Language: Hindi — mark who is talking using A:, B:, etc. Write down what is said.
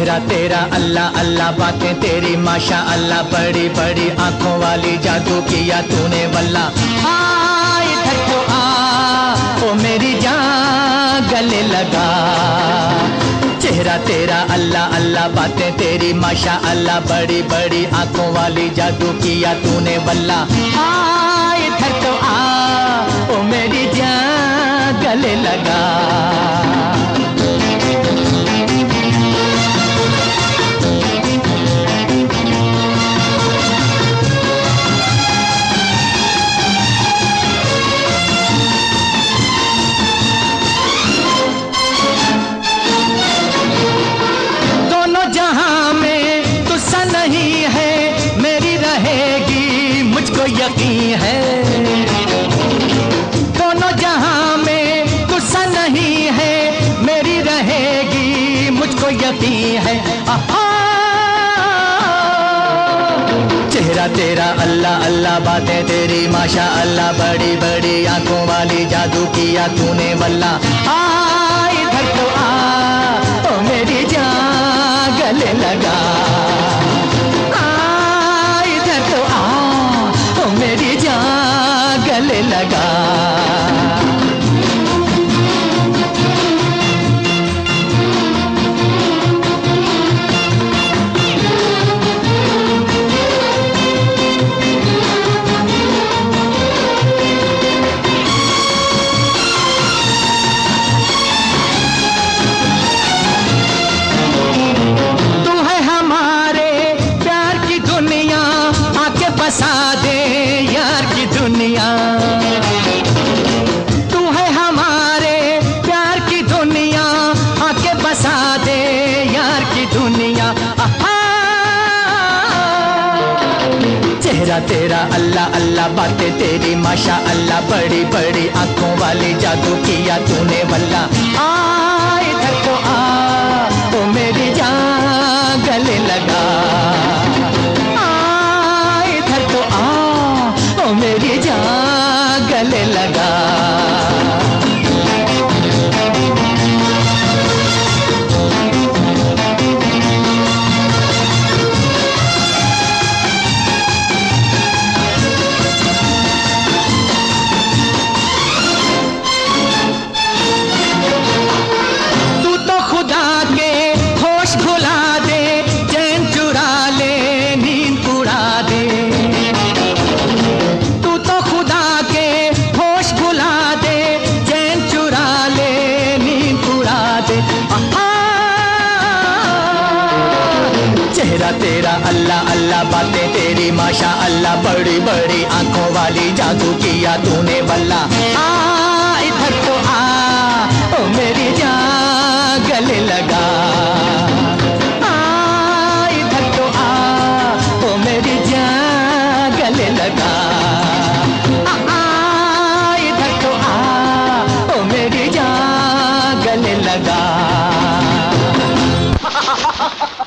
A: चेहरा तेरा, अल्लाह अल्लाह बातें तेरी माशा अल्लाह बड़ी बड़ी आँखों वाली जादू किया तूने वल्ला। आ, इधर तो आ, ओ मेरी जान, गले लगा। चेहरा तेरा, अल्लाह अल्लाह बातें तेरी माशा अल्लाह बड़ी बड़ी आँखों वाली जादू किया तूने वल्ला। आ, इधर तो आ, ओ मेरी जान, गले लगा। यकीन है। चेहरा तेरा, अल्लाह अल्लाह बातें तेरी माशा अल्लाह बड़ी बड़ी आँखों वाली जादू किया तूने वल्ला आ, इधर तो आ, ओ मेरी जान, गले लगा। आ, इधर तो आ, ओ मेरी जान, गले लगा। चेहरा, तेरा अल्लाह अल्लाह बातें तेरी माशा अल्लाह बड़ी बड़ी आँखों वाली जादू किया तूने वल्ला। आए आ गले लगा। आ, इधर आ मेरी जान, गले लगा। चेहरा तेरा अल्लाह अल्लाह बातें तेरी माशा अल्लाह बड़ी बड़ी आँखों वाली जादू किया तूने बल्ला। आ इधर तो आ ओ मेरी जान गले लगा। आ इधर तो आ गले लगा। आ, इधर तो आ लगा ha ha ha